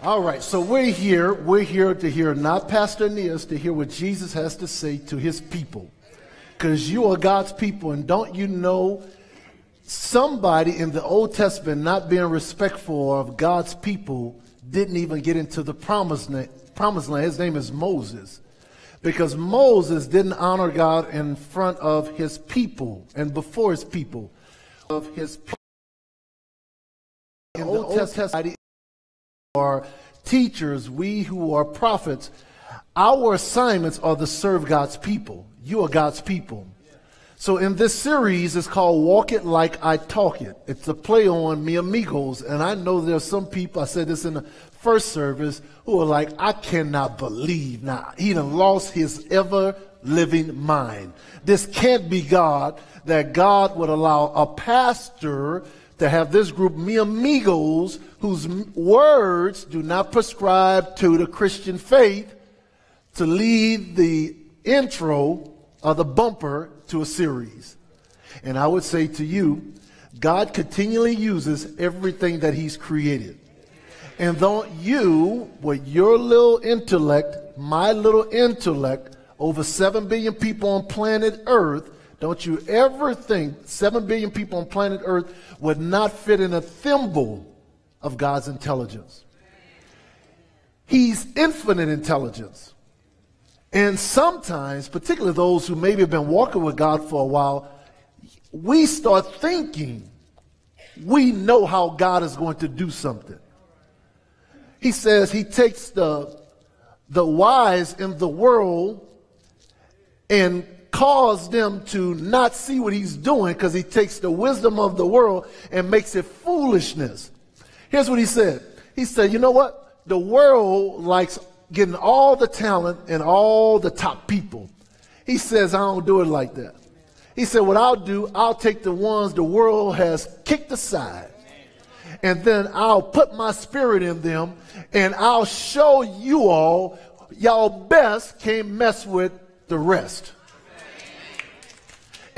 All right, so we're here. We're here to hear not Pastor Aeneas, to hear what Jesus has to say to his people. Because you are God's people, and don't you know somebody in the Old Testament not being respectful of God's people didn't even get into the promised, promised land. His name is Moses. Because Moses didn't honor God in front of his people and before his people. Of his people. In the Old Testament, are teachers, we who are prophets, our assignments are to serve God's people. You are God's people. So in this series, it's called Walk It Like I Talk It. It's a play on Migos. And I know there's some people, I said this in the first service, who are like, I cannot believe now. He done lost his ever living mind. This can't be God, that God would allow a pastor to have this group, Migos, whose words do not prescribe to the Christian faith, to lead the intro or the bumper to a series. And I would say to you, God continually uses everything that He's created. And don't you, with your little intellect, my little intellect, over 7 billion people on planet Earth, don't you ever think 7 billion people on planet Earth would not fit in a thimble of God's intelligence. He's infinite intelligence. And sometimes, particularly those who maybe have been walking with God for a while, we start thinking we know how God is going to do something. He says he takes the, the wise in the world and cause them to not see what he's doing because he takes the wisdom of the world and makes it foolishness. Here's what he said. He said, you know what? The world likes getting all the talent and all the top people. He says, I don't do it like that. He said, what I'll do, I'll take the ones the world has kicked aside and then I'll put my spirit in them and I'll show you all y'all best can't mess with the rest.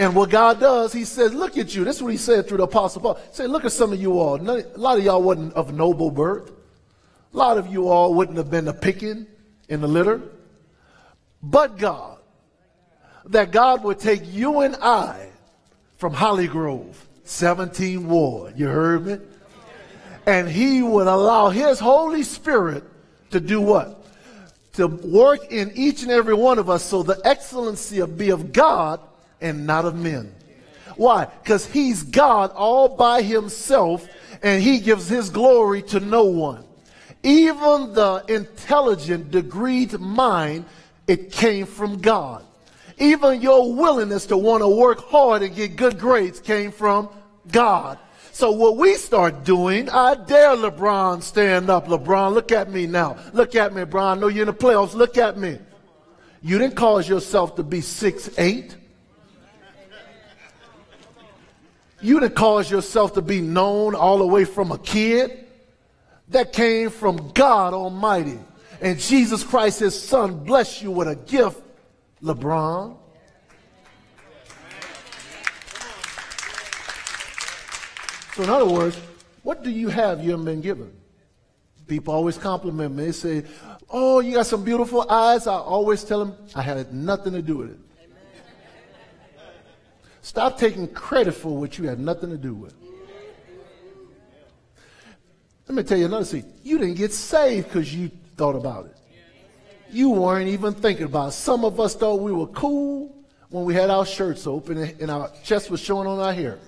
And what God does, He says, look at you. This is what He said through the Apostle Paul. Say, look at some of you all. a lot of y'all wasn't of noble birth. A lot of you all wouldn't have been a picking in the litter. But God, that God would take you and I from Holly Grove, 17 Ward. You heard me? And He would allow His Holy Spirit to do what? To work in each and every one of us so the excellency of be of God and not of men. Why? Because he's God all by himself and he gives his glory to no one. Even the intelligent, degreed mind, it came from God. Even your willingness to want to work hard and get good grades came from God. So what we start doing, I dare LeBron stand up. LeBron, look at me now. Look at me, LeBron. I know you're in the playoffs. Look at me. You didn't cause yourself to be six eight. You didn't cause yourself to be known all the way from a kid. That came from God Almighty. And Jesus Christ, his son, bless you with a gift, LeBron. So, in other words, what do you have you haven't been given? People always compliment me. They say, Oh, you got some beautiful eyes. I always tell them I had nothing to do with it. Stop taking credit for what you had nothing to do with. Let me tell you another thing. You didn't get saved because you thought about it. You weren't even thinking about it. Some of us thought we were cool when we had our shirts open and our chest was showing on our hair.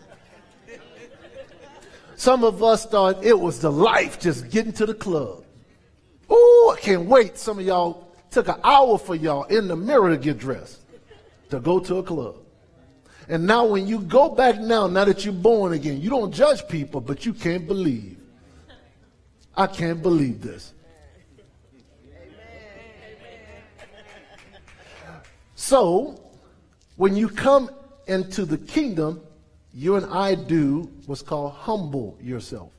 Some of us thought it was the life just getting to the club. Oh, I can't wait. Some of y'all took an hour for y'all in the mirror to get dressed to go to a club. And now when you go back now, now that you're born again, you don't judge people, but you can't believe. I can't believe this. So, when you come into the kingdom, you and I do what's called humble yourself.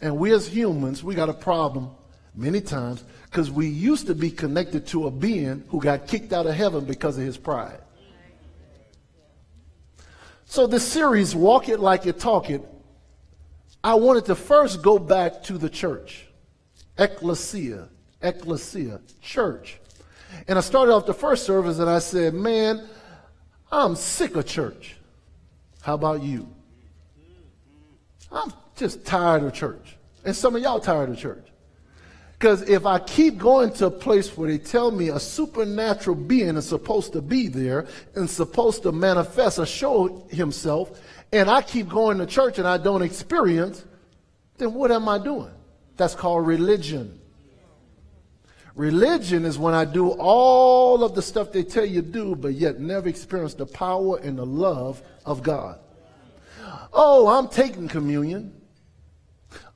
And we as humans, we got a problem many times because we used to be connected to a being who got kicked out of heaven because of his pride. So this series, Walk It Like You Talk It, I wanted to first go back to the church, ecclesia, ecclesia, church. And I started off the first service and I said, man, I'm sick of church. How about you? I'm just tired of church. And some of y'all tired of church. Because if I keep going to a place where they tell me a supernatural being is supposed to be there and supposed to manifest or show himself, and I keep going to church and I don't experience, then what am I doing? That's called religion. Religion is when I do all of the stuff they tell you to do, but yet never experience the power and the love of God. Oh, I'm taking communion.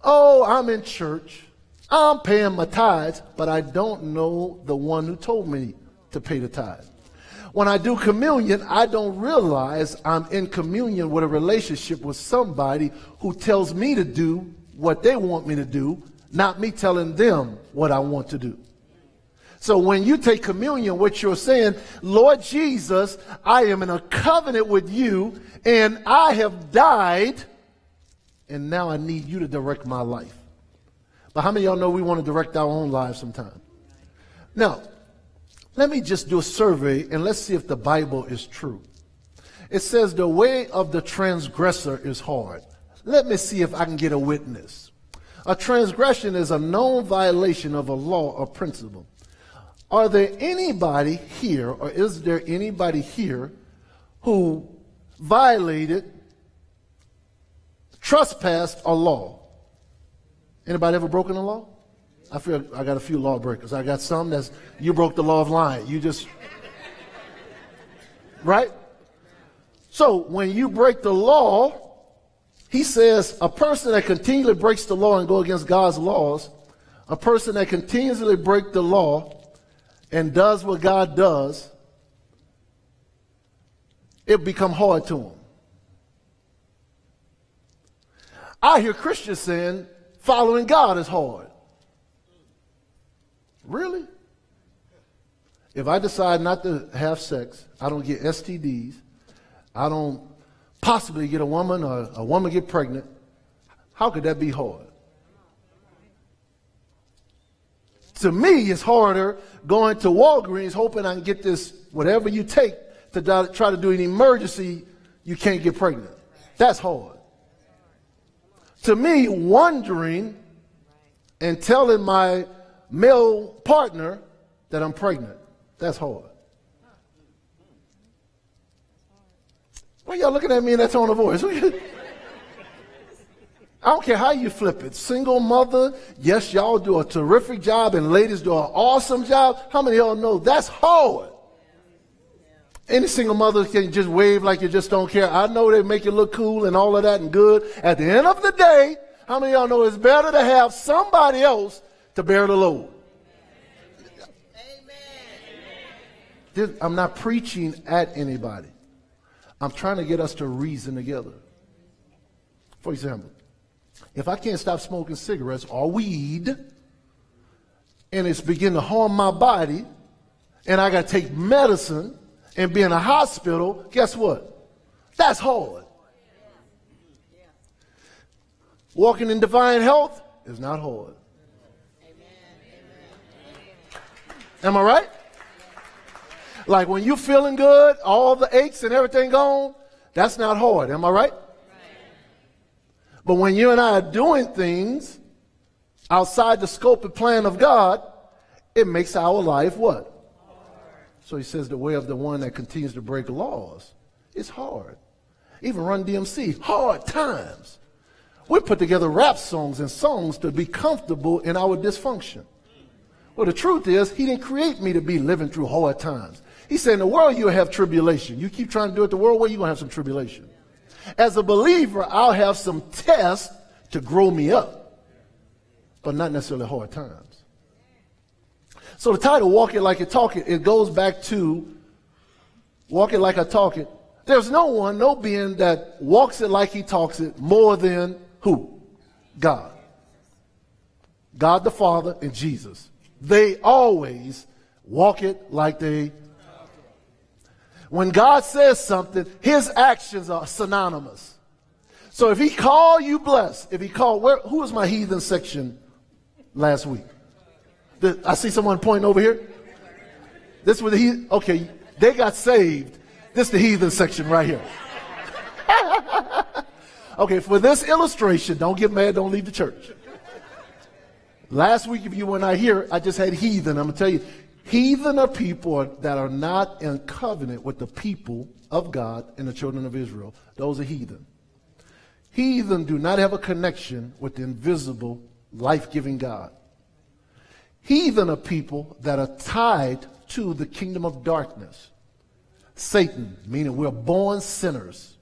Oh, I'm in church. I'm paying my tithes, but I don't know the one who told me to pay the tithe. When I do communion, I don't realize I'm in communion with a relationship with somebody who tells me to do what they want me to do, not me telling them what I want to do. So when you take communion, what you're saying, Lord Jesus, I am in a covenant with you and I have died and now I need you to direct my life. But how many of y'all know we want to direct our own lives sometime? Now, let me just do a survey and let's see if the Bible is true. It says the way of the transgressor is hard. Let me see if I can get a witness. A transgression is a known violation of a law or principle. Are there anybody here, or is there anybody here who violated, trespassed a law? Anybody ever broken a law? I feel I got a few lawbreakers. I got some that's you broke the law of lying. You just right? So when you break the law, he says a person that continually breaks the law and go against God's laws, a person that continuously break the law and does what God does, it become hard to him. I hear Christians saying following God is hard. Really? If I decide not to have sex, I don't get STDs, I don't possibly get a woman or a woman get pregnant, how could that be hard? To me, it's harder going to Walgreens hoping I can get this, whatever you take to try to do an emergency, you can't get pregnant. That's hard. To me, wondering and telling my male partner that I'm pregnant, that's hard. Why y'all looking at me in that tone of voice? I don't care how you flip it. Single mother, yes, y'all do a terrific job, and ladies do an awesome job. How many of y'all know that's hard? Any single mother can just wave like you just don't care. I know they make you look cool and all of that and good. At the end of the day, how many of y'all know it's better to have somebody else to bear the load? Amen. I'm not preaching at anybody. I'm trying to get us to reason together. For example, if I can't stop smoking cigarettes or weed, and it's beginning to harm my body, and I got to take medicine and be in a hospital, guess what? That's hard. Walking in divine health is not hard. Am I right? Like when you're feeling good, all the aches and everything gone, that's not hard. Am I right? But when you and I are doing things outside the scope and plan of God, it makes our life what? So he says the way of the one that continues to break laws is hard. Even Run DMC, hard times. We put together rap songs and songs to be comfortable in our dysfunction. Well, the truth is, he didn't create me to be living through hard times. He said, in the world you'll have tribulation. You keep trying to do it the world way, you're going to have some tribulation. As a believer, I'll have some tests to grow me up, but not necessarily hard times. So the title, Walk It Like You Talk It, it goes back to Walk It Like I Talk It. There's no one, no being that walks it like he talks it more than who? God. God the Father and Jesus. They always walk it like they when God says something, his actions are synonymous. So if he called you blessed, if he called, where, who was my heathen section last week? The, I see someone pointing over here. This was the he. Okay, they got saved. This is the heathen section right here. okay, for this illustration, don't get mad, don't leave the church. Last week, if you were not here, I just had heathen. I'm going to tell you, heathen are people that are not in covenant with the people of God and the children of Israel. Those are heathen. Heathen do not have a connection with the invisible, life giving God. Heathen are people that are tied to the kingdom of darkness. Satan, meaning we're born sinners.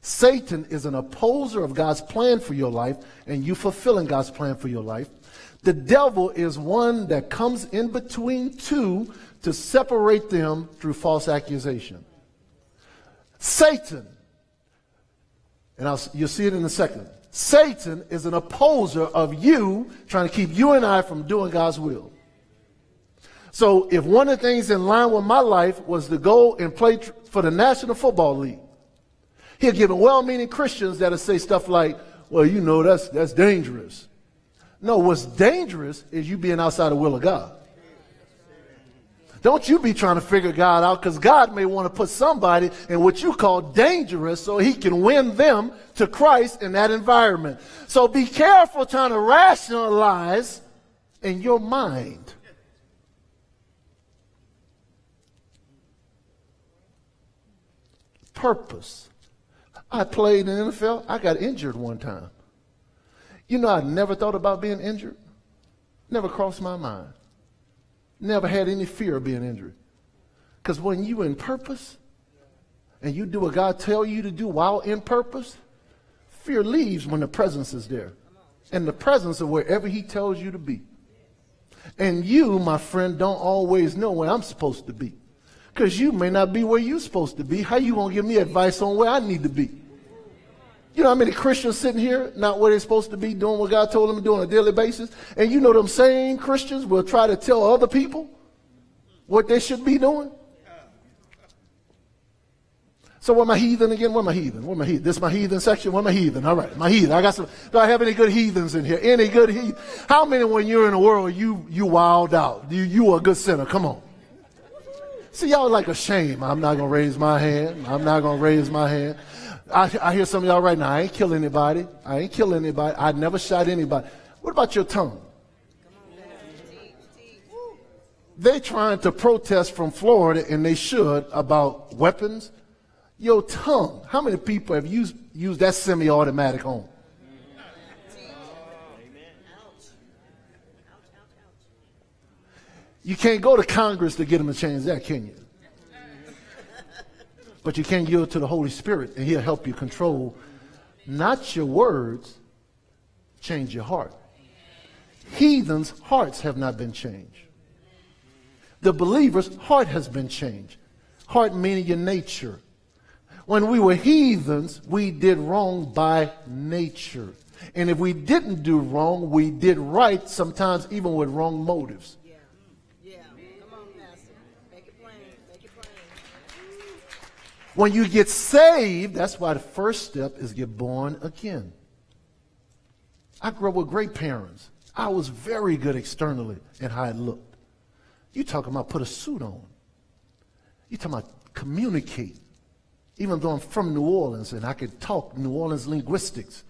Satan is an opposer of God's plan for your life and you fulfilling God's plan for your life. The devil is one that comes in between two to separate them through false accusation. Satan, and I'll, you'll see it in a second. Satan is an opposer of you, trying to keep you and I from doing God's will. So if one of the things in line with my life was to go and play for the National Football League, he'll give well-meaning Christians that'll say stuff like, well, you know, that's, that's dangerous. No, what's dangerous is you being outside the will of God. Don't you be trying to figure God out because God may want to put somebody in what you call dangerous so he can win them to Christ in that environment. So be careful trying to rationalize in your mind. Purpose. I played in the NFL. I got injured one time. You know, I never thought about being injured. Never crossed my mind. Never had any fear of being injured. Because when you in purpose and you do what God tell you to do while in purpose, fear leaves when the presence is there. And the presence of wherever he tells you to be. And you, my friend, don't always know where I'm supposed to be. Because you may not be where you're supposed to be. How you to give me advice on where I need to be? You know how many Christians sitting here, not where they're supposed to be, doing what God told them to do on a daily basis? And you know them same Christians will try to tell other people what they should be doing? So what am I heathen again? What am I heathen? What am I heathen? This my heathen section? What am I heathen? All right, my heathen. I got some. Do I have any good heathens in here? Any good heathen? How many when you're in the world you you wild out? You you a good sinner. Come on. See y'all like a shame. I'm not gonna raise my hand. I'm not gonna raise my hand. I, I hear some of y'all right now. I ain't kill anybody. I ain't kill anybody. I never shot anybody. What about your tongue? They trying to protest from Florida, and they should, about weapons. Your tongue. How many people have used, used that semi-automatic on? You can't go to Congress to get them to change that, can you? But you can yield to the Holy Spirit, and He'll help you control not your words, change your heart. Heathens' hearts have not been changed. The believer's heart has been changed. Heart meaning your nature. When we were heathens, we did wrong by nature. And if we didn't do wrong, we did right, sometimes even with wrong motives. Yeah. Yeah. Come on, Pastor. Make it plain. Make it plain. When you get saved, that's why the first step is get born again. I grew up with great parents. I was very good externally in how I looked. You talking about put a suit on. You talking about communicate. Even though I'm from New Orleans and I could talk New Orleans linguistics.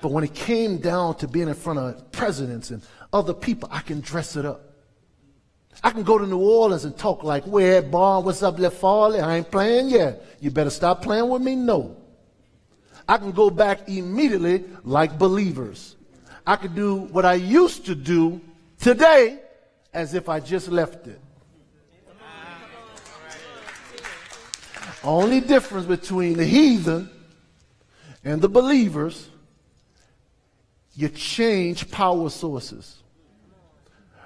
But when it came down to being in front of presidents and other people, I can dress it up. I can go to New Orleans and talk like, where, Bon, what's up, Left Farley? I ain't playing yet. You better stop playing with me? No. I can go back immediately like believers. I could do what I used to do today as if I just left it. Only difference between the heathen and the believers, you change power sources.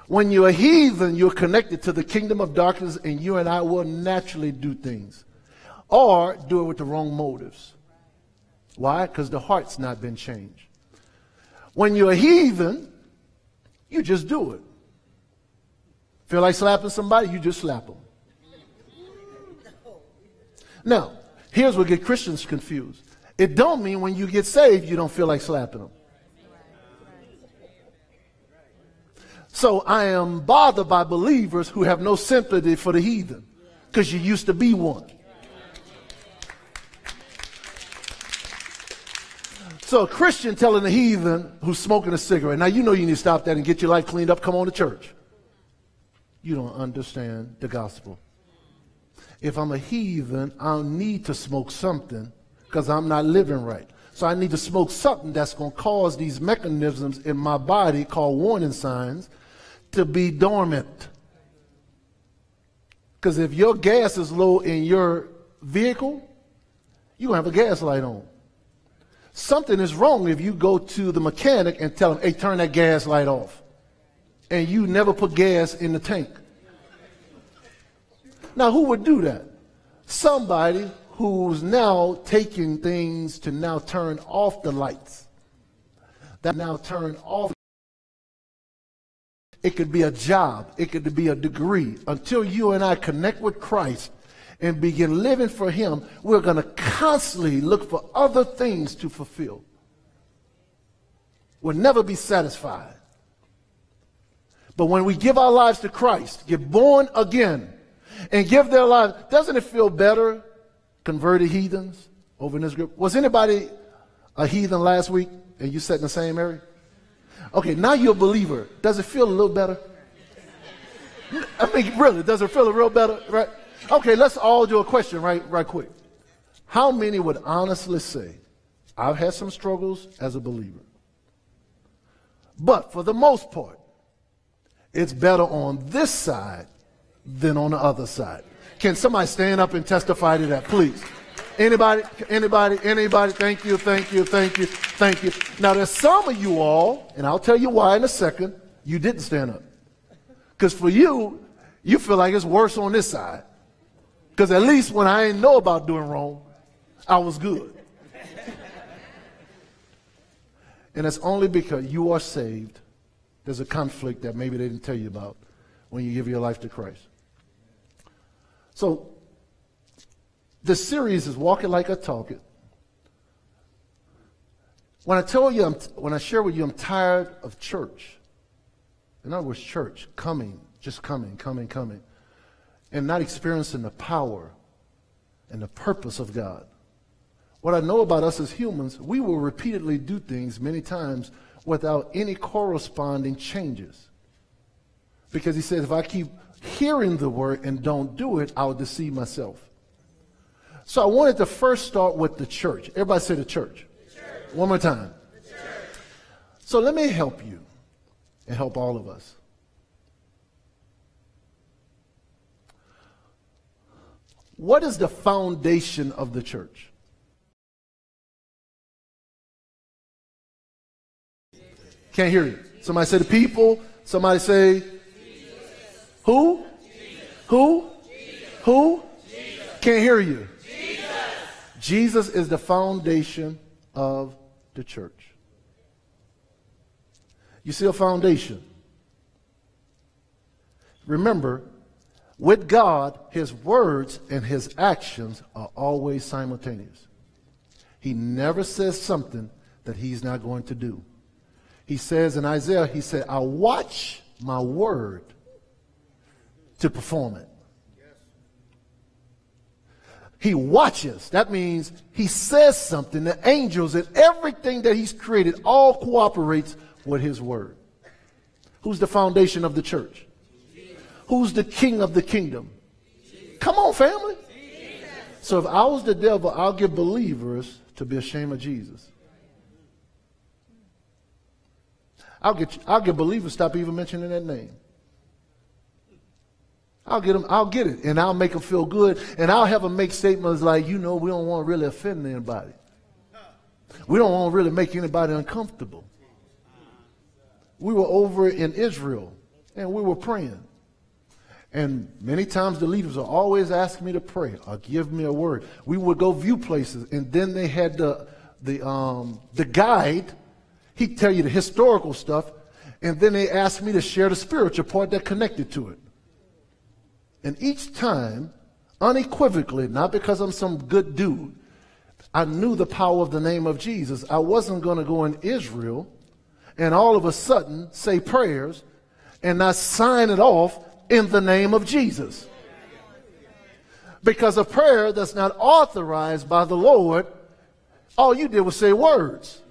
When you're a heathen, you're connected to the kingdom of darkness, and you and I will naturally do things or do it with the wrong motives. Why? Because the heart's not been changed. When you're a heathen, you just do it. Feel like slapping somebody, you just slap them. Now, here's what get Christians confused. It don't mean when you get saved you don't feel like slapping them. So I am bothered by believers who have no sympathy for the heathen because you used to be one. So a Christian telling a heathen who's smoking a cigarette, now you know you need to stop that and get your life cleaned up, come on to church. You don't understand the gospel. If I'm a heathen, I'll need to smoke something because I'm not living right. So I need to smoke something that's going to cause these mechanisms in my body called warning signs to be dormant. Because if your gas is low in your vehicle, you're going to have a gas light on. Something is wrong if you go to the mechanic and tell him, hey, turn that gas light off. And you never put gas in the tank. Now, who would do that? Somebody who's now taking things to now turn off the lights. That now turn off. It could be a job. It could be a degree. Until you and I connect with Christ, and begin living for Him, we're going to constantly look for other things to fulfill. We'll never be satisfied. But when we give our lives to Christ, get born again, and give their lives, doesn't it feel better, converted heathens over in this group? Was anybody a heathen last week and you sat in the same area? Okay, now you're a believer. Does it feel a little better? I mean, really, does it feel a real better, right? Okay, let's all do a question right, right quick. How many would honestly say, I've had some struggles as a believer? But for the most part, it's better on this side than on the other side. Can somebody stand up and testify to that, please? Anybody, anybody, anybody, thank you, thank you, thank you, thank you. Now, there's some of you all, and I'll tell you why in a second, you didn't stand up. Because for you, you feel like it's worse on this side. Because at least when I didn't know about doing wrong, I was good. and it's only because you are saved. There's a conflict that maybe they didn't tell you about when you give your life to Christ. So, the series is Walking Like a Talking. When I tell you, I'm, when I share with you, I'm tired of church. In other words, church, coming, just coming, coming, coming and not experiencing the power and the purpose of God. What I know about us as humans, we will repeatedly do things many times without any corresponding changes. Because he says, if I keep hearing the word and don't do it, I'll deceive myself. So I wanted to first start with the church. Everybody say the church. The church. One more time. So let me help you and help all of us. What is the foundation of the church? Can't hear you. Somebody say the people. Somebody say Jesus. who? Jesus. Who? Jesus. Who? Can't hear you. Jesus is the foundation of the church. You see a foundation. Remember, with God, his words and his actions are always simultaneous. He never says something that he's not going to do. He says in Isaiah, he said, I watch my word to perform it. He watches. That means he says something. The angels and everything that he's created all cooperates with his word. Who's the foundation of the church? Who's the king of the kingdom? Come on, family. So if I was the devil, I'll get believers to be ashamed of Jesus. I'll get, I'll get believers stop even mentioning that name. I'll get them, I'll get it, and I'll make them feel good, and I'll have them make statements like, you know, we don't want to really offend anybody. We don't want to really make anybody uncomfortable. We were over in Israel, and we were praying. And many times the leaders are always asking me to pray or give me a word. We would go view places, and then they had the the um, the guide. He'd tell you the historical stuff, and then they asked me to share the spiritual part that connected to it. And each time, unequivocally, not because I'm some good dude, I knew the power of the name of Jesus. I wasn't going to go in Israel and all of a sudden say prayers and not sign it off in the name of Jesus. Because a prayer that's not authorized by the Lord, all you did was say words.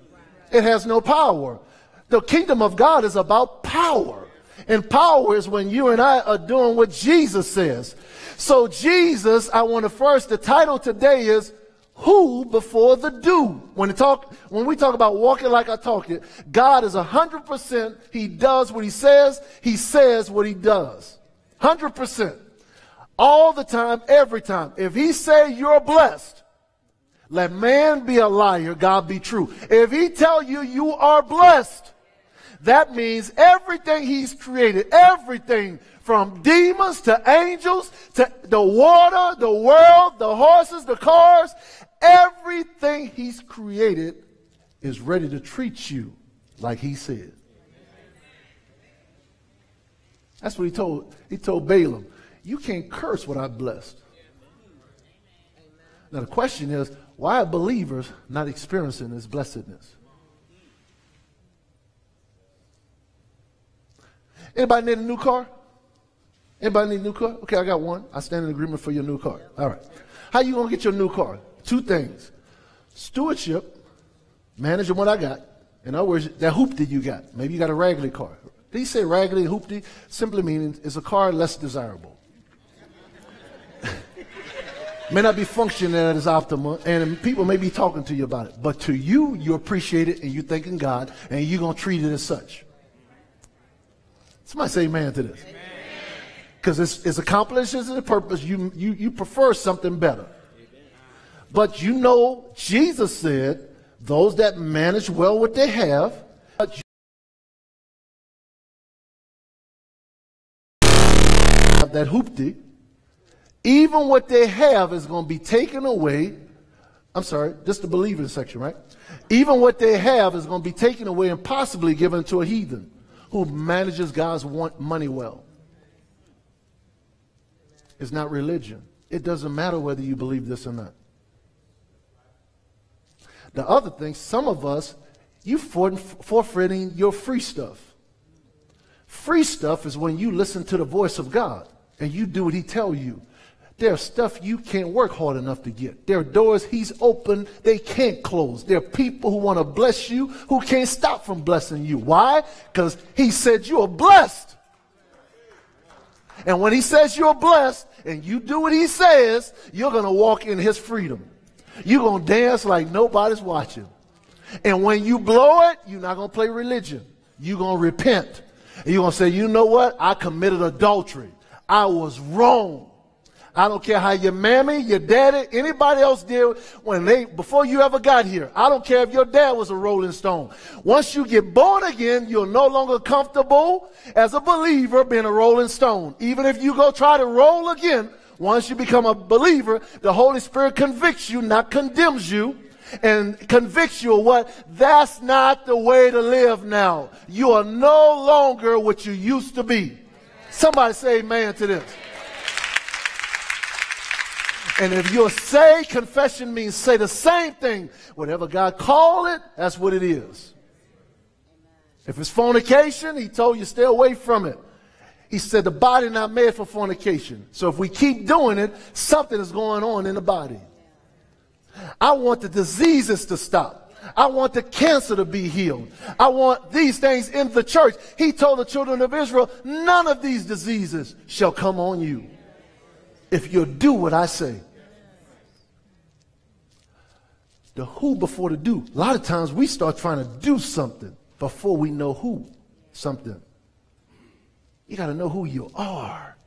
It has no power. The kingdom of God is about power. And power is when you and I are doing what Jesus says. So Jesus, I want to first, the title today is who before the do. When, talk, when we talk about walking like I talk it, God is 100%. He does what he says. He says what he does. 100%. All the time, every time. If he say you're blessed, let man be a liar, God be true. If he tell you you are blessed, that means everything he's created, everything from demons to angels to the water, the world, the horses, the cars, everything he's created is ready to treat you like he said. That's what he told he told Balaam. You can't curse what I blessed. Now the question is, why are believers not experiencing this blessedness? Anybody need a new car? Anybody need a new car? Okay, I got one. I stand in agreement for your new car. All right. How you gonna get your new car? Two things. Stewardship, managing what I got. In other words, that hoopty you got. Maybe you got a raggedy car. Did he say raggedy hoopty? Simply meaning it's a car less desirable. may not be functioning as optimal, and people may be talking to you about it. But to you, you appreciate it and you thanking God, and you're gonna treat it as such. Somebody say amen to this. Because it's, it's accomplishes its purpose. You, you, you prefer something better. But you know, Jesus said, those that manage well what they have, but that hoopty, even what they have is going to be taken away. I'm sorry, just the believing section, right? Even what they have is going to be taken away and possibly given to a heathen who manages God's want money well. It's not religion. It doesn't matter whether you believe this or not. The other thing, some of us, you forfeiting your free stuff. Free stuff is when you listen to the voice of God and you do what he tell you. There's stuff you can't work hard enough to get. There are doors he's opened, they can't close. There are people who want to bless you who can't stop from blessing you. Why? Because he said you are blessed. And when he says you're blessed and you do what he says, you're going to walk in his freedom. You're going to dance like nobody's watching. And when you blow it, you're not going to play religion. You're going to repent. You're going to say, you know what? I committed adultery. I was wrong. I don't care how your mammy, your daddy, anybody else did when they, before you ever got here. I don't care if your dad was a rolling stone. Once you get born again, you're no longer comfortable as a believer being a rolling stone. Even if you go try to roll again, once you become a believer, the Holy Spirit convicts you, not condemns you and convicts you of what? That's not the way to live now. You are no longer what you used to be. Somebody say amen to this. And if you'll say, confession means say the same thing. Whatever God called it, that's what it is. If it's fornication, he told you stay away from it. He said the body not made for fornication. So if we keep doing it, something is going on in the body. I want the diseases to stop. I want the cancer to be healed. I want these things in the church. He told the children of Israel, none of these diseases shall come on you if you'll do what I say. The who before the do. A lot of times we start trying to do something before we know who something. You got to know who you are.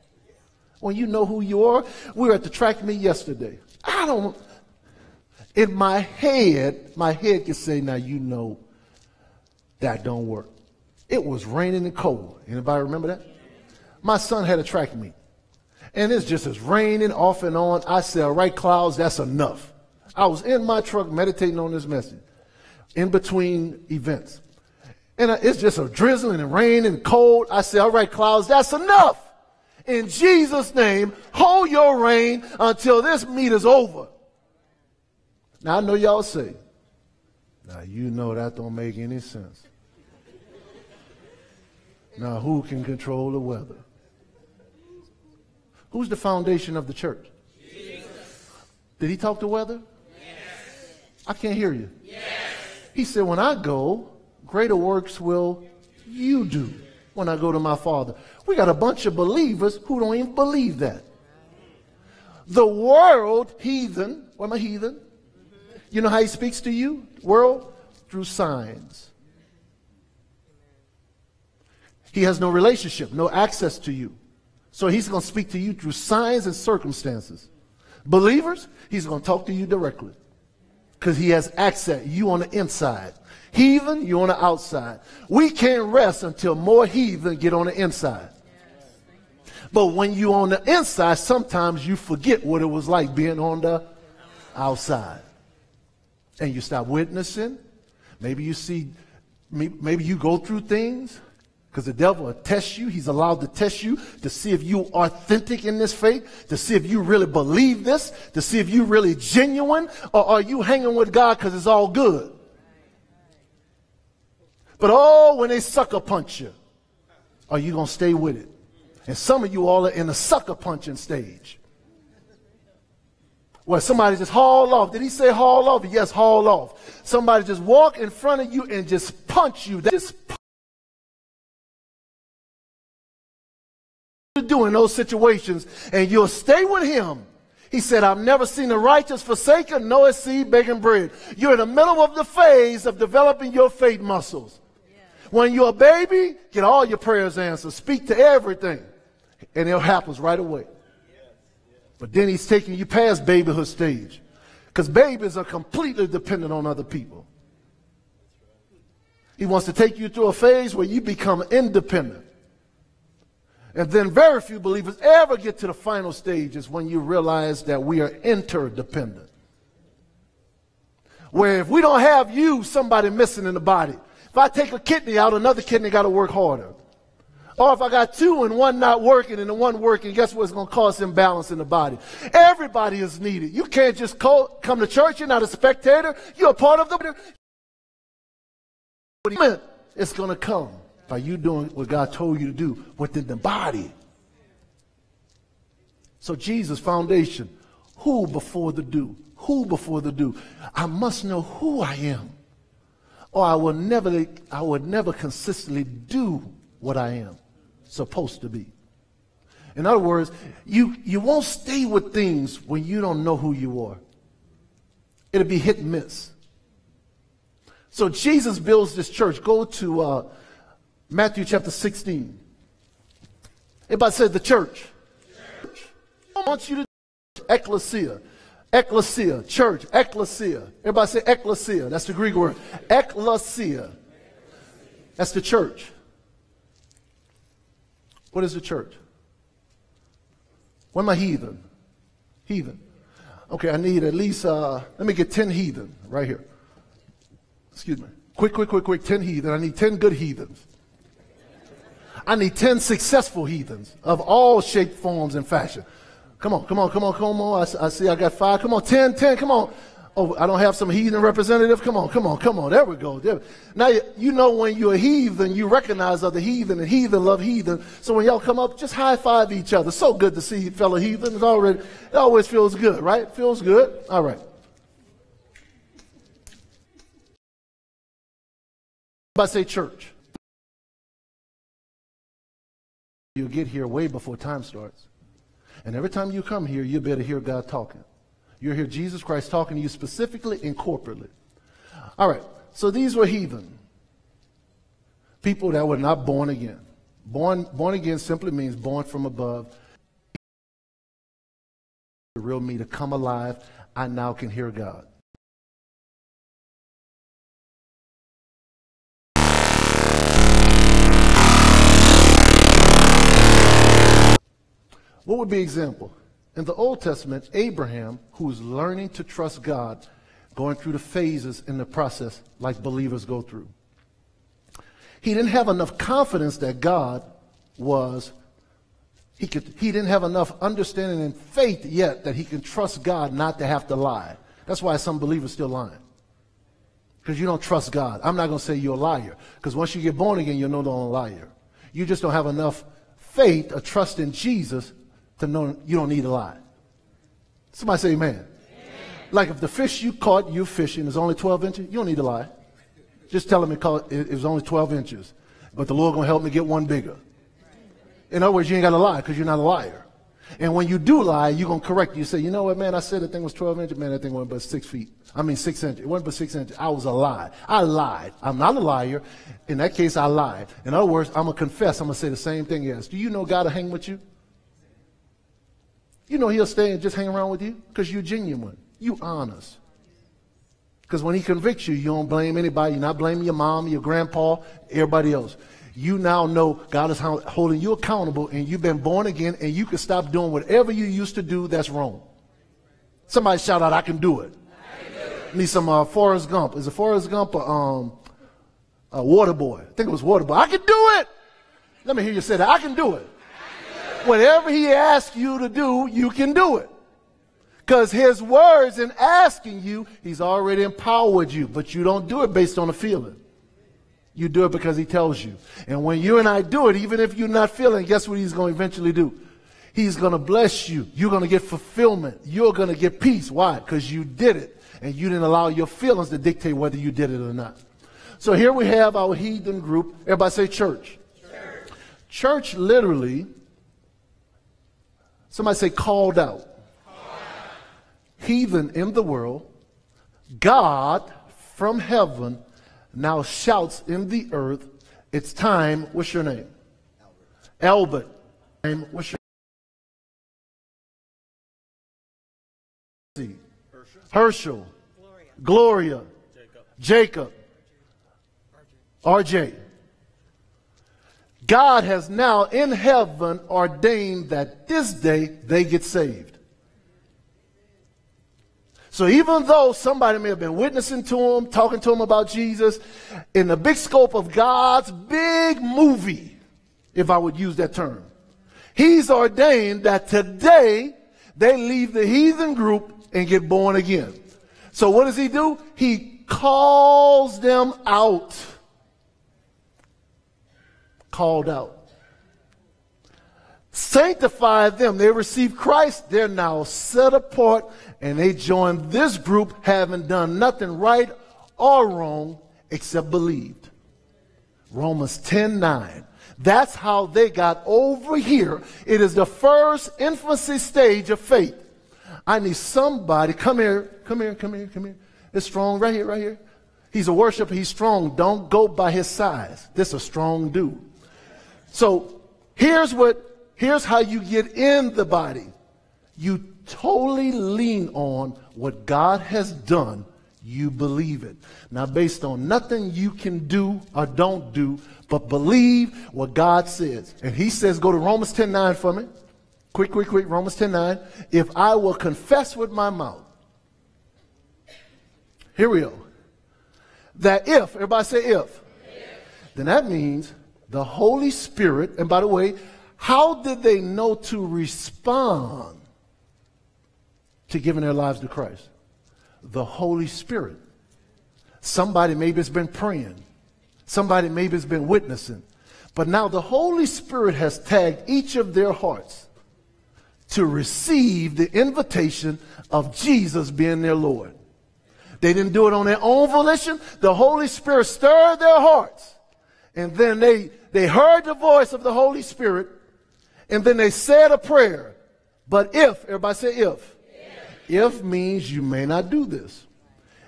When you know who you are, we were at the track meet yesterday. I don't, in my head, my head can say, now you know that don't work. It was raining and cold. Anybody remember that? My son had a track meet. And it's just as raining off and on. I said, all right, clouds, that's enough. I was in my truck meditating on this message in between events. And it's just a drizzling and rain and cold. I said, all right, clouds, that's enough. In Jesus' name, hold your rain until this meet is over. Now I know y'all say, now you know that don't make any sense. Now who can control the weather? Who's the foundation of the church? Jesus. Did he talk to weather? Yes. I can't hear you. Yes. He said, when I go, greater works will you do when I go to my Father. We got a bunch of believers who don't even believe that. The world, heathen, what am I heathen? You know how he speaks to you, world? Through signs. He has no relationship, no access to you. So he's going to speak to you through signs and circumstances. Believers, he's going to talk to you directly because he has access. You on the inside. Heathen, you on the outside. We can't rest until more heathen get on the inside. But when you on the inside, sometimes you forget what it was like being on the outside. And you stop witnessing. Maybe you see, maybe you go through things because the devil will test you. He's allowed to test you to see if you are authentic in this faith, to see if you really believe this, to see if you're really genuine, or are you hanging with God because it's all good? But oh, when they sucker punch you, are you going to stay with it? And some of you all are in the sucker punching stage. Where somebody just haul off. Did he say haul off? Yes, haul off. Somebody just walk in front of you and just punch you. They just do in those situations, and you'll stay with him. He said, I've never seen the righteous forsaken, nor seed begging bread. You're in the middle of the phase of developing your faith muscles. When you're a baby, get all your prayers answered. Speak to everything and it happens right away. But then he's taking you past babyhood stage because babies are completely dependent on other people. He wants to take you through a phase where you become independent. And then very few believers ever get to the final stages when you realize that we are interdependent. Where if we don't have you, somebody missing in the body. If I take a kidney out, another kidney got to work harder. Or if I got two and one not working and the one working, guess what's going to cause imbalance in the body? Everybody is needed. You can't just call, come to church. You're not a spectator. You're a part of the. It's going to come by you doing what God told you to do within the body. So Jesus' foundation, who before the do? Who before the do? I must know who I am. Or I will never, I will never consistently do what I am supposed to be. In other words, you, you won't stay with things when you don't know who you are. It'll be hit and miss. So Jesus builds this church. Go to uh, Matthew chapter 16. Everybody said the church. church. I want you to ecclesia. Ecclesia, church, ecclesia. Everybody say ecclesia. That's the Greek word. Ecclesia. That's the church. What is the church? What am I heathen? Heathen. Okay, I need at least, uh, let me get 10 heathen right here. Excuse me. Quick, quick, quick, quick, 10 heathen. I need 10 good heathens. I need 10 successful heathens of all shapes, forms, and fashion. Come on, come on, come on, come on. I, I see I got five. Come on, 10, 10, come on. Oh, I don't have some heathen representative? Come on, come on, come on. There we go. There. Now, you know when you're a heathen, you recognize other heathen, and heathen love heathen. So when y'all come up, just high five each other. So good to see fellow heathen. It, already, it always feels good, right? Feels good? All right. But say church. You'll get here way before time starts. And every time you come here, you better hear God talking. You'll hear Jesus Christ talking to you specifically and corporately. All right, so these were heathen. People that were not born again. Born, born again simply means born from above. The real me to come alive. I now can hear God. What would be example? In the Old Testament, Abraham, who was learning to trust God, going through the phases in the process like believers go through. He didn't have enough confidence that God was, he, could, he didn't have enough understanding and faith yet that he can trust God not to have to lie. That's why some believers still lying. Because you don't trust God. I'm not going to say you're a liar. Because once you get born again, you're no longer a liar. You just don't have enough faith or trust in Jesus to know you don't need to lie. Somebody say amen. Like if the fish you caught, you fishing, is only 12 inches, you don't need to lie. Just tell him it, caught, it was only 12 inches. But the Lord going to help me get one bigger. In other words, you ain't got to lie because you're not a liar. And when you do lie, you're going to correct. You say, you know what, man, I said the thing was 12 inches. Man, that thing went but six feet. I mean, six inches. It wasn't but six inches. I was a lie. I lied. I'm not a liar. In that case, I lied. In other words, I'm going to confess. I'm going to say the same thing Yes. Do you know God will hang with you? You know he'll stay and just hang around with you because you're genuine. You honest. Because when he convicts you, you don't blame anybody. You're not blaming your mom, your grandpa, everybody else you now know God is holding you accountable and you've been born again and you can stop doing whatever you used to do that's wrong. Somebody shout out, I can do it. I Need some uh, Forrest Gump. Is it Forrest Gump or um, a Water Boy? I think it was Water Boy. I can do it. Let me hear you say that. I can do it. Whatever he asks you to do, you can do it. Because his words in asking you, he's already empowered you, but you don't do it based on a feeling. You do it because he tells you. And when you and I do it, even if you're not feeling, guess what he's going to eventually do? He's going to bless you. You're going to get fulfillment. You're going to get peace. Why? Because you did it. And you didn't allow your feelings to dictate whether you did it or not. So here we have our heathen group. Everybody say church. Church, church literally, somebody say called out. called out. Heathen in the world. God from heaven now shouts in the earth, It's time. What's your name? Albert. Albert. What's your name? Herschel. Gloria. Gloria. Jacob. Jacob. RJ. God has now in heaven ordained that this day they get saved. So even though somebody may have been witnessing to him, talking to him about Jesus, in the big scope of God's big movie, if I would use that term, he's ordained that today they leave the heathen group and get born again. So what does he do? He calls them out. Called out. Sanctify them. They receive Christ. They're now set apart and they joined this group having done nothing right or wrong except believed. Romans 10 9. That's how they got over here. It is the first infancy stage of faith. I need somebody. Come here, come here, come here, come here. It's strong right here, right here. He's a worshiper. He's strong. Don't go by his size. This is a strong dude. So here's what, here's how you get in the body. You totally lean on what God has done, you believe it. Now, based on nothing you can do or don't do, but believe what God says. And he says, go to Romans 10 9 for me. Quick, quick, quick. Romans 10 9. If I will confess with my mouth, here we go. That if, everybody say if, if, then that means the Holy Spirit, and by the way, how did they know to respond to giving their lives to Christ? The Holy Spirit. Somebody maybe has been praying. Somebody maybe has been witnessing. But now the Holy Spirit has tagged each of their hearts to receive the invitation of Jesus being their Lord. They didn't do it on their own volition. The Holy Spirit stirred their hearts. And then they, they heard the voice of the Holy Spirit. And then they said a prayer. But if, everybody say if. If means you may not do this.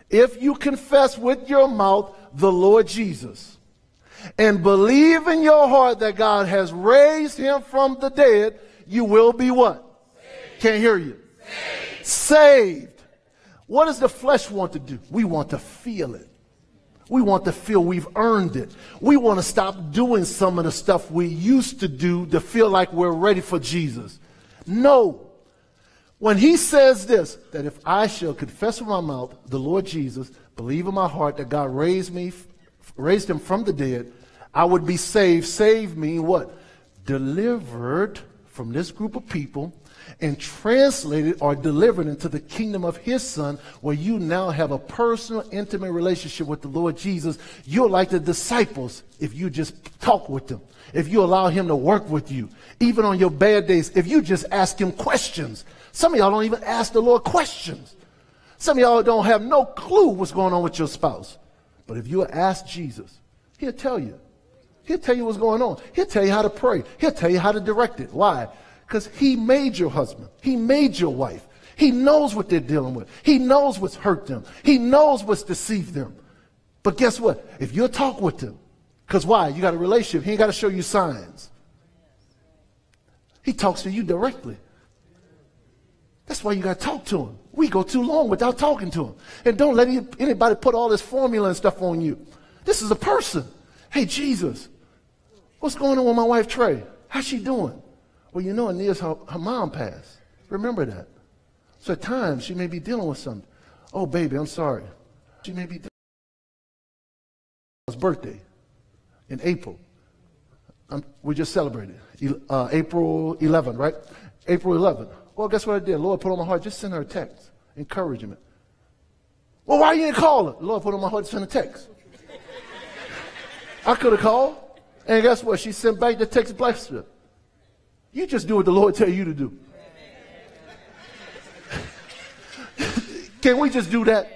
If you confess with your mouth the Lord Jesus and believe in your heart that God has raised him from the dead, you will be what? Saved. Can't hear you. Saved. Saved. What does the flesh want to do? We want to feel it. We want to feel we've earned it. We want to stop doing some of the stuff we used to do to feel like we're ready for Jesus. No. When he says this, that if I shall confess with my mouth the Lord Jesus, believe in my heart that God raised me, raised him from the dead, I would be saved. Saved me what? Delivered from this group of people and translated or delivered into the kingdom of his son, where you now have a personal, intimate relationship with the Lord Jesus. You're like the disciples if you just talk with them, if you allow him to work with you, even on your bad days, if you just ask him questions. Some of y'all don't even ask the Lord questions. Some of y'all don't have no clue what's going on with your spouse. But if you ask Jesus, he'll tell you. He'll tell you what's going on. He'll tell you how to pray. He'll tell you how to direct it. Why? Because he made your husband. He made your wife. He knows what they're dealing with. He knows what's hurt them. He knows what's deceived them. But guess what? If you talk with them, because why? You got a relationship. He ain't got to show you signs. He talks to you directly. That's why you got to talk to him. We go too long without talking to him. And don't let anybody put all this formula and stuff on you. This is a person. Hey, Jesus, what's going on with my wife, Trey? How's she doing? Well, you know, Aeneas, her, her mom passed. Remember that. So at times she may be dealing with something. Oh, baby, I'm sorry. She may be his birthday in April. Um, we just celebrated uh, April 11, right? April 11. Well, guess what I did? Lord put on my heart, just send her a text, encouragement. Well, why you didn't call her? Lord put on my heart send a text. I could have called, and guess what? She sent back the text blessed her. You just do what the Lord tell you to do. Can we just do that?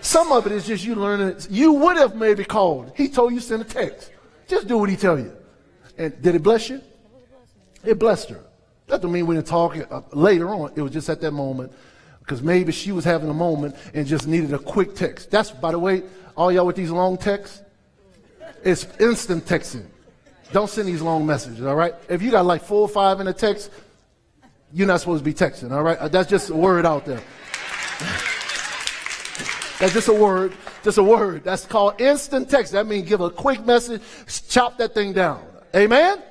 Some of it is just you learning it. You would have maybe called. He told you send a text. Just do what he tell you. And did it bless you? It blessed her. That don't mean we didn't talk uh, later on. It was just at that moment because maybe she was having a moment and just needed a quick text. That's, by the way, all y'all with these long texts, it's instant texting. Don't send these long messages, all right? If you got like four or five in a text, you're not supposed to be texting, all right? That's just a word out there. That's just a word, just a word. That's called instant text. That means give a quick message, chop that thing down. Amen?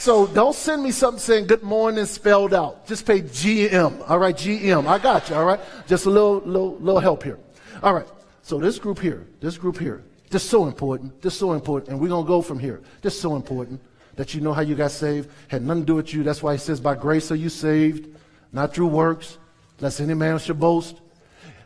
So don't send me something saying good morning spelled out. Just pay GM. All right, GM. I got you. All right. Just a little, little, little help here. All right. So this group here, this group here, just so important, just so important. And we're going to go from here. Just so important that you know how you got saved. Had nothing to do with you. That's why he says, by grace are you saved, not through works, lest any man should boast.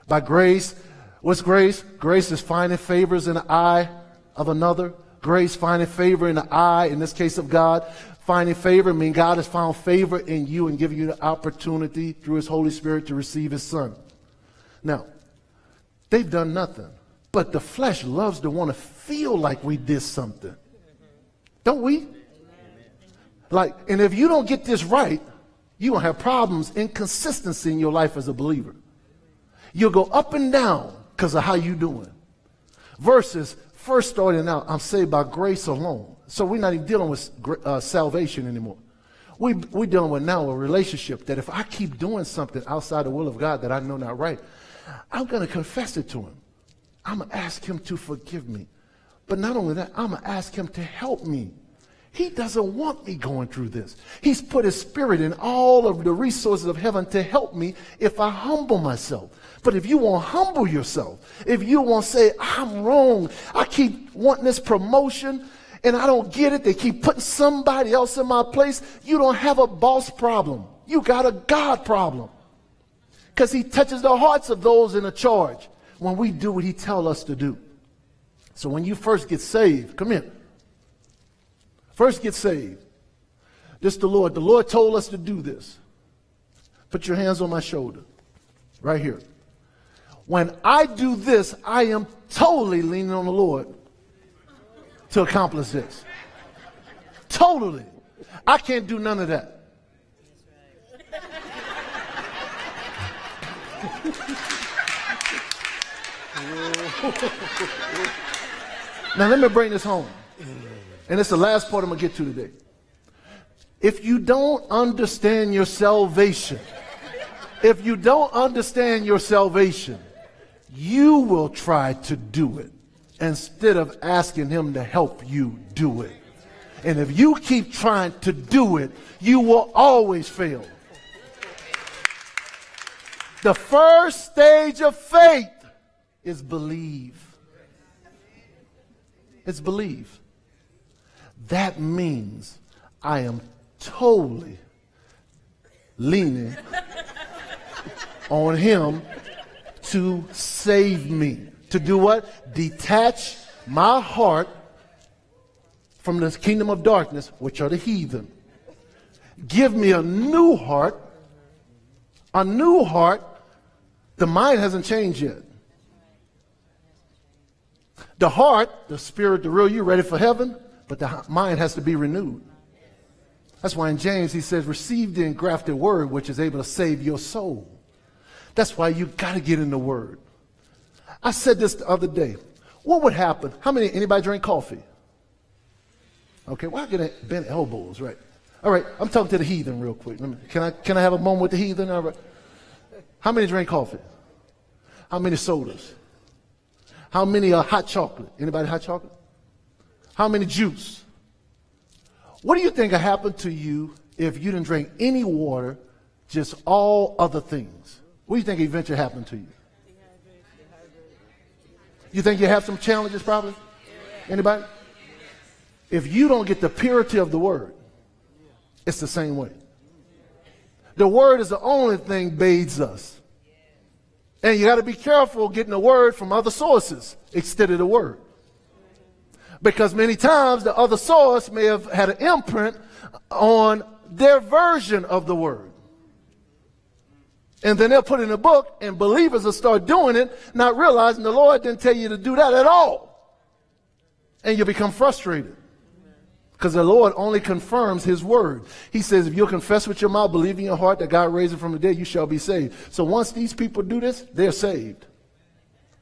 By grace, what's grace? Grace is finding favors in the eye of another. Grace finding favor in the eye, in this case of God. Finding favor means God has found favor in you and giving you the opportunity through his Holy Spirit to receive his son. Now, they've done nothing. But the flesh loves to want to feel like we did something. Don't we? Like, and if you don't get this right, you will have problems, inconsistency in your life as a believer. You'll go up and down because of how you doing. Versus first starting out, I'm saved by grace alone. So we're not even dealing with uh, salvation anymore. We, we're dealing with now a relationship that if I keep doing something outside the will of God that I know not right, I'm going to confess it to him. I'm going to ask him to forgive me. But not only that, I'm going to ask him to help me. He doesn't want me going through this. He's put his spirit in all of the resources of heaven to help me if I humble myself. But if you won't humble yourself, if you won't say, I'm wrong, I keep wanting this promotion and I don't get it, they keep putting somebody else in my place, you don't have a boss problem. You got a God problem. Because he touches the hearts of those in a charge when we do what he tells us to do. So when you first get saved, come here. First get saved. This the Lord. The Lord told us to do this. Put your hands on my shoulder. Right here. When I do this, I am totally leaning on the Lord to accomplish this. Totally. I can't do none of that. now, let me bring this home. And it's the last part I'm going to get to today. If you don't understand your salvation, if you don't understand your salvation, you will try to do it instead of asking Him to help you do it. And if you keep trying to do it, you will always fail. The first stage of faith is believe. It's believe. That means I am totally leaning on him to save me. To do what? Detach my heart from this kingdom of darkness, which are the heathen. Give me a new heart. A new heart. The mind hasn't changed yet. The heart, the spirit, the real you, ready for heaven, but the mind has to be renewed. That's why in James he says, receive the engrafted word which is able to save your soul. That's why you got to get in the word. I said this the other day. What would happen? How many, anybody drink coffee? Okay, well, I get bent elbows, right? All right, I'm talking to the heathen real quick. Me, can, I, can I have a moment with the heathen? All right. How many drink coffee? How many sodas? How many are hot chocolate? Anybody hot chocolate? How many juice? What do you think would happen to you if you didn't drink any water, just all other things? What do you think eventually happened to you? You think you have some challenges probably? Anybody? If you don't get the purity of the word, it's the same way. The word is the only thing bathes us. And you got to be careful getting the word from other sources instead of the word. Because many times the other source may have had an imprint on their version of the word. And then they'll put in a book, and believers will start doing it, not realizing the Lord didn't tell you to do that at all. And you become frustrated. Because the Lord only confirms his word. He says, if you'll confess with your mouth, believe in your heart that God raised him from the dead, you shall be saved. So once these people do this, they're saved.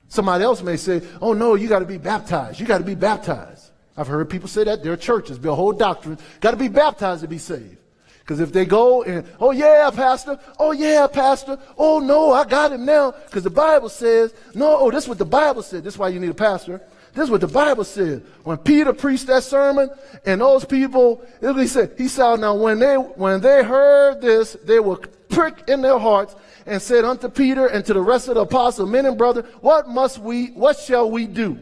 Somebody else may say, oh no, you got to be baptized. You got to be baptized. I've heard people say that. There are churches, a whole doctrine. Got to be baptized to be saved. Because if they go and, oh yeah, pastor, oh yeah, pastor, oh no, I got him now. Because the Bible says, no, oh, this is what the Bible said. This is why you need a pastor. This is what the Bible said. When Peter preached that sermon, and those people, he said, he said, now when they when they heard this, they were pricked in their hearts, and said unto Peter and to the rest of the apostles, men and brothers, what must we, what shall we do?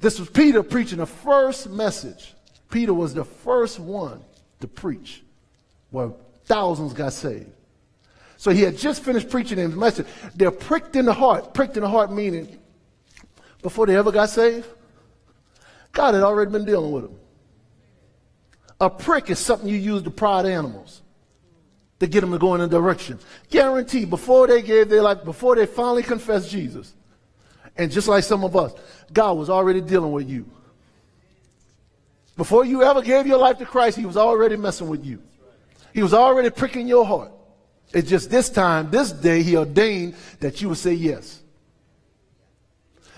This was Peter preaching the first message. Peter was the first one to preach where thousands got saved. So he had just finished preaching his message. They're pricked in the heart. Pricked in the heart meaning before they ever got saved, God had already been dealing with them. A prick is something you use to prod animals to get them to go in a direction. Guarantee before they gave their life, before they finally confessed Jesus, and just like some of us, God was already dealing with you. Before you ever gave your life to Christ, He was already messing with you. He was already pricking your heart. It's just this time, this day, He ordained that you would say yes.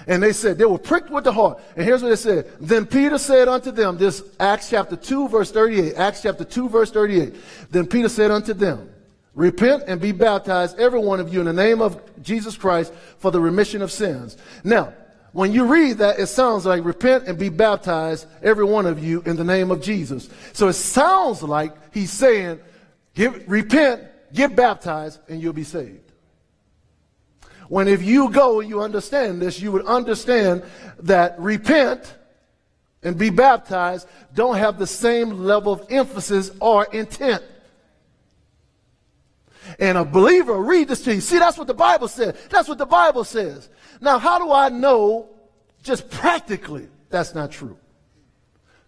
And they said, they were pricked with the heart. And here's what they said. Then Peter said unto them, this Acts chapter 2, verse 38. Acts chapter 2, verse 38. Then Peter said unto them, Repent and be baptized, every one of you, in the name of Jesus Christ for the remission of sins. Now, when you read that, it sounds like repent and be baptized, every one of you, in the name of Jesus. So it sounds like he's saying, give, repent, get baptized, and you'll be saved. When if you go and you understand this, you would understand that repent and be baptized don't have the same level of emphasis or intent. And a believer read this to you. See, that's what the Bible says. That's what the Bible says. Now, how do I know just practically that's not true?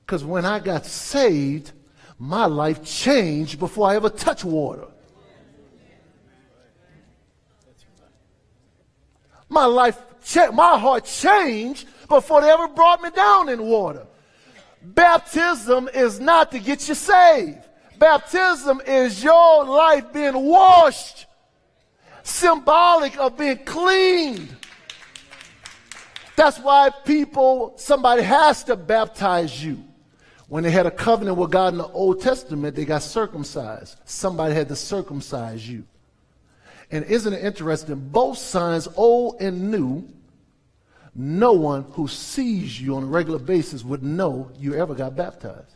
Because when I got saved, my life changed before I ever touched water. My life, my heart changed before they ever brought me down in water. Baptism is not to get you saved. Baptism is your life being washed, symbolic of being cleaned. That's why people, somebody has to baptize you. When they had a covenant with God in the Old Testament, they got circumcised. Somebody had to circumcise you. And isn't it interesting? Both signs, old and new, no one who sees you on a regular basis would know you ever got baptized.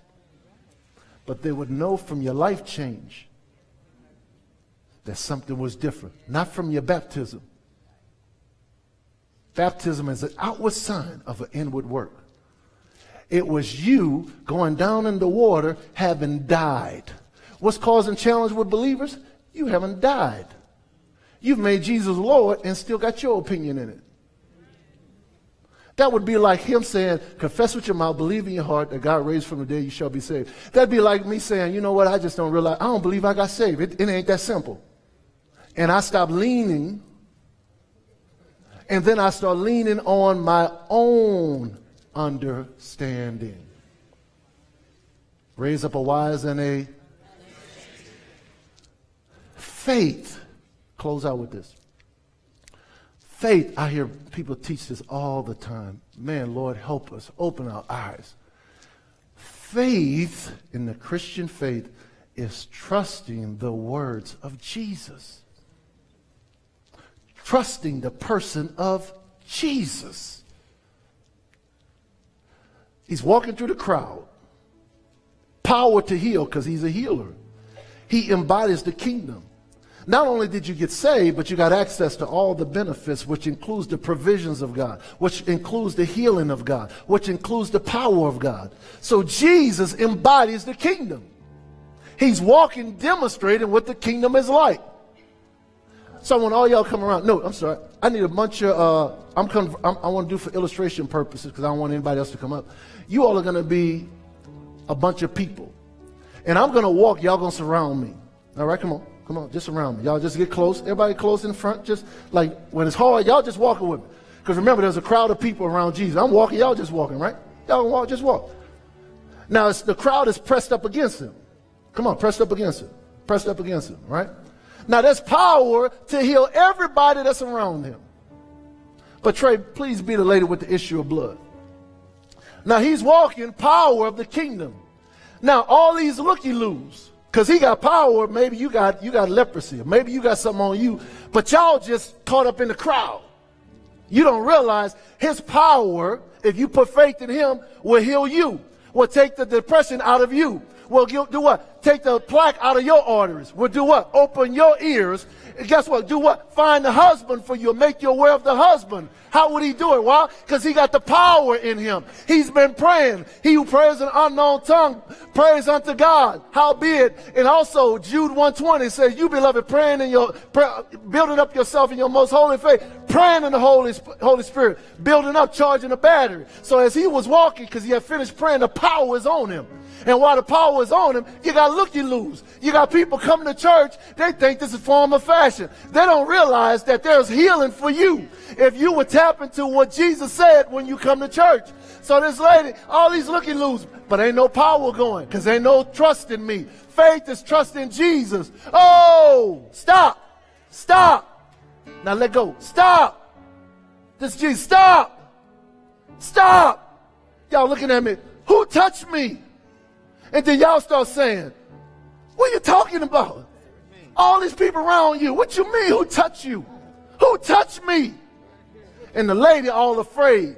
But they would know from your life change that something was different, not from your baptism. Baptism is an outward sign of an inward work. It was you going down in the water having died. What's causing challenge with believers? you haven't died. You've made Jesus Lord and still got your opinion in it. That would be like him saying, confess with your mouth, believe in your heart that God raised from the dead, you shall be saved. That'd be like me saying, you know what, I just don't realize, I don't believe I got saved. It, it ain't that simple. And I stop leaning, and then I start leaning on my own understanding. Raise up a wise and a faith. Close out with this. Faith, I hear people teach this all the time. Man, Lord, help us. Open our eyes. Faith in the Christian faith is trusting the words of Jesus, trusting the person of Jesus. He's walking through the crowd, power to heal because he's a healer. He embodies the kingdom. Not only did you get saved, but you got access to all the benefits, which includes the provisions of God, which includes the healing of God, which includes the power of God. So Jesus embodies the kingdom. He's walking, demonstrating what the kingdom is like. So when all y'all come around, no, I'm sorry. I need a bunch of, uh, I'm, con- I'm i want to do for illustration purposes because I don't want anybody else to come up. You all are going to be a bunch of people. And I'm going to walk, y'all going to surround me. All right, come on. Come on, just around me. Y'all just get close. Everybody close in front. Just like when it's hard, y'all just walking with me. Because remember, there's a crowd of people around Jesus. I'm walking, y'all just walking, right? Y'all walk, just walk. Now, the crowd is pressed up against him. Come on, pressed up against him. Pressed up against him, right? Now, there's power to heal everybody that's around him. But Trey, please be the lady with the issue of blood. Now, he's walking power of the kingdom. Now, all these looky-loos, because he got power, maybe you got you got leprosy, maybe you got something on you, but y'all just caught up in the crowd. You don't realize his power, if you put faith in him, will heal you, will take the depression out of you, will do what? Take the plaque out of your arteries, will do what? Open your ears. Guess what? Do what? Find the husband for you, make you aware of the husband. How would he do it? Why? Because he got the power in him. He's been praying. He who prays in unknown tongue prays unto God. Howbeit, and also Jude 120 says, you beloved, praying in your, pray, building up yourself in your most holy faith, praying in the Holy, Holy Spirit, building up, charging a battery. So as he was walking, because he had finished praying, the power is on him. And while the power is on him, you got looky loos. You got people coming to church, they think this is form of fashion. They don't realize that there's healing for you if you would tap into what Jesus said when you come to church. So this lady, all these looky loos, but ain't no power going because ain't no trust in me. Faith is trust in Jesus. Oh, stop. Stop. Now let go. Stop. This Jesus, stop. Stop. Y'all looking at me. Who touched me? And then y'all start saying, What are you talking about? All these people around you. What you mean? Who touched you? Who touched me? And the lady all afraid.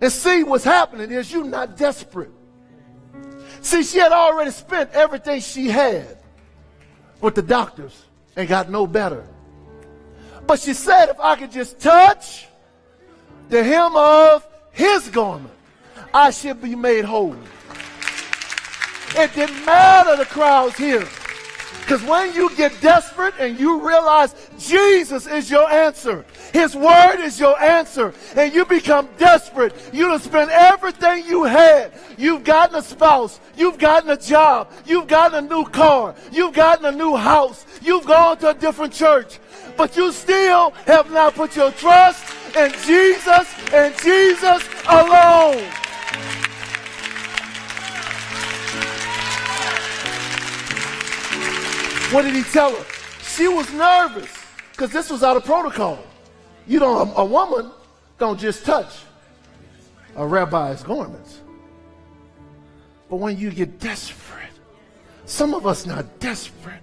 And see what's happening is you not desperate. See, she had already spent everything she had with the doctors and got no better. But she said, if I could just touch the hem of his garment, I should be made whole. It didn't matter the crowds here. Because when you get desperate and you realize Jesus is your answer, His Word is your answer, and you become desperate, you have spent everything you had. You've gotten a spouse, you've gotten a job, you've gotten a new car, you've gotten a new house, you've gone to a different church, but you still have not put your trust in Jesus and Jesus alone. What did he tell her? She was nervous because this was out of protocol. You don't, a, a woman don't just touch a rabbi's garments. But when you get desperate, some of us not desperate.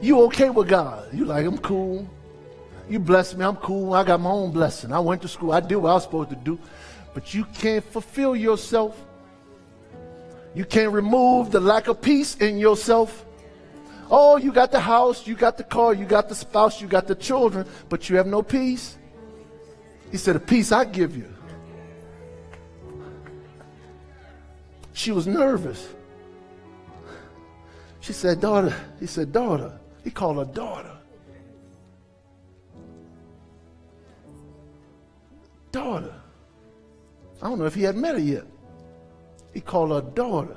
You okay with God? You like, I'm cool. You bless me, I'm cool. I got my own blessing. I went to school. I did what I was supposed to do. But you can't fulfill yourself. You can't remove the lack of peace in yourself. Oh, you got the house, you got the car, you got the spouse, you got the children, but you have no peace. He said, The peace I give you. She was nervous. She said, Daughter, he said, Daughter. He called her daughter. Daughter. I don't know if he had met her yet. He called her daughter.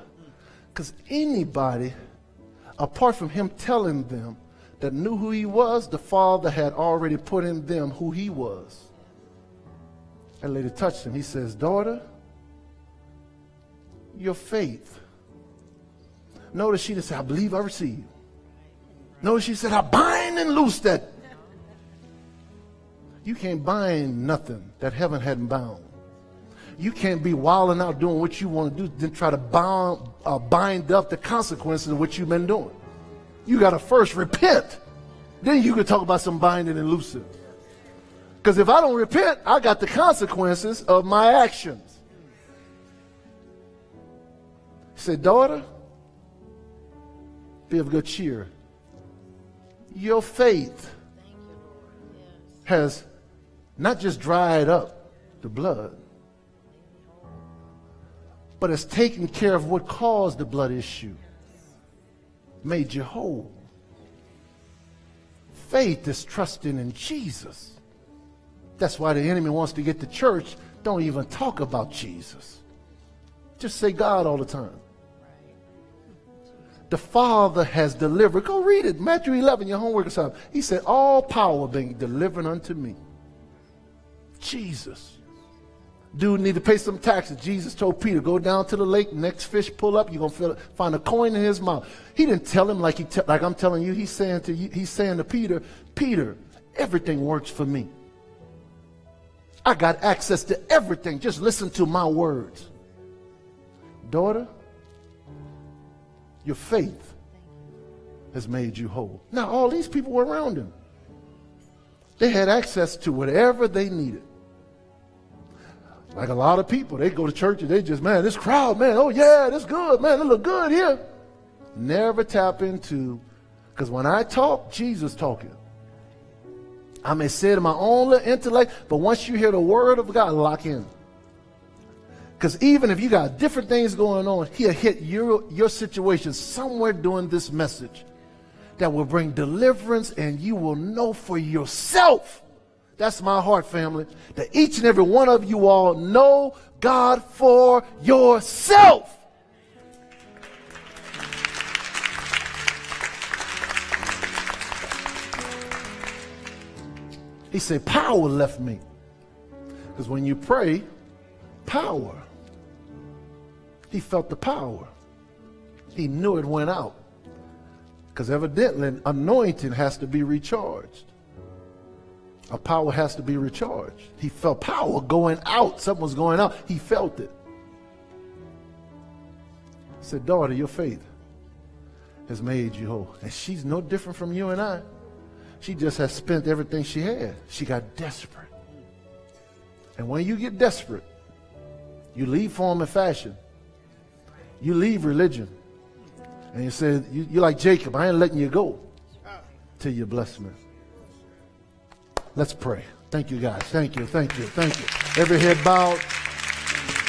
Because anybody, apart from him telling them that knew who he was, the Father had already put in them who he was. That lady touched him. He says, Daughter, your faith. Notice she didn't say, I believe I receive. Notice she said, I bind and loose that. You can't bind nothing that heaven hadn't bound. You can't be wilding out doing what you want to do, then try to bound, uh, bind up the consequences of what you've been doing. You got to first repent. Then you can talk about some binding and loosing. Because if I don't repent, I got the consequences of my actions. He said, Daughter, be of good cheer. Your faith has not just dried up the blood, but it's taken care of what caused the blood issue, made you whole. Faith is trusting in Jesus. That's why the enemy wants to get the church. Don't even talk about Jesus. Just say God all the time. The Father has delivered. Go read it. Matthew 11, your homework assignment. He said, All power being delivered unto me. Jesus. Dude need to pay some taxes. Jesus told Peter, go down to the lake, next fish pull up, you're gonna find a coin in his mouth. He didn't tell him like he like I'm telling you. He's saying to you, he's saying to Peter, Peter, everything works for me. I got access to everything. Just listen to my words. Daughter, your faith has made you whole. Now all these people were around him. They had access to whatever they needed. Like a lot of people, they go to church and they just, man, this crowd, man, oh yeah, this good, man, it look good here. Never tap into, because when I talk, Jesus talking. I may say it in my own little intellect, but once you hear the word of God, lock in. Because even if you got different things going on, he'll hit your, your situation somewhere during this message that will bring deliverance and you will know for yourself that's my heart, family. That each and every one of you all know God for yourself. He said, Power left me. Because when you pray, power. He felt the power. He knew it went out. Because evidently, anointing has to be recharged. Our power has to be recharged. He felt power going out. Something was going out. He felt it. He said, Daughter, your faith has made you whole. And she's no different from you and I. She just has spent everything she had. She got desperate. And when you get desperate, you leave form and fashion. You leave religion. And you say, you, are like Jacob, I ain't letting you go till you bless me. Let's pray. Thank you, guys. Thank you, thank you, thank you. Every head bowed,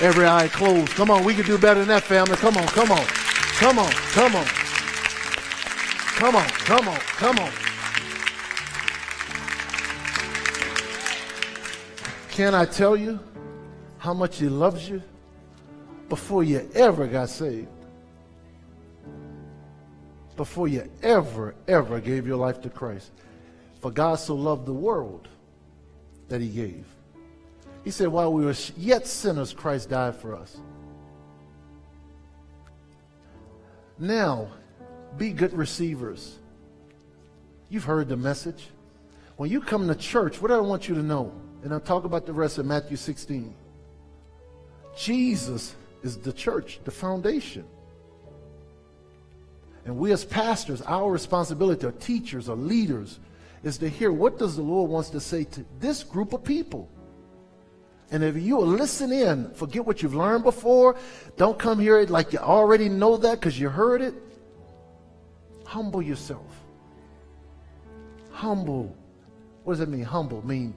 every eye closed. Come on, we can do better than that, family. Come on, come on, come on, come on. Come on, come on, come on. Can I tell you how much he loves you before you ever got saved? Before you ever, ever gave your life to Christ. For God so loved the world that he gave. He said, while we were yet sinners, Christ died for us. Now, be good receivers. You've heard the message. When you come to church, what I want you to know, and I'll talk about the rest of Matthew 16. Jesus is the church, the foundation. And we as pastors, our responsibility, our teachers, our leaders, is to hear what does the Lord wants to say to this group of people. And if you will listen in, forget what you've learned before. Don't come here like you already know that because you heard it. Humble yourself. Humble. What does that mean? Humble mean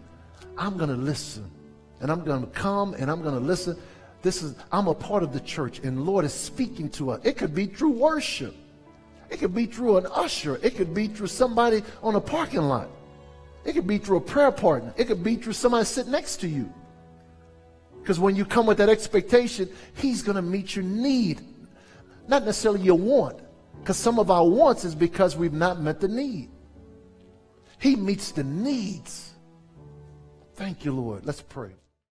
I'm going to listen. And I'm going to come and I'm going to listen. This is I'm a part of the church and Lord is speaking to us. It could be through worship. It could be through an usher. It could be through somebody on a parking lot. It could be through a prayer partner. It could be through somebody sitting next to you. Because when you come with that expectation, He's going to meet your need, not necessarily your want. Because some of our wants is because we've not met the need. He meets the needs. Thank you, Lord. Let's pray.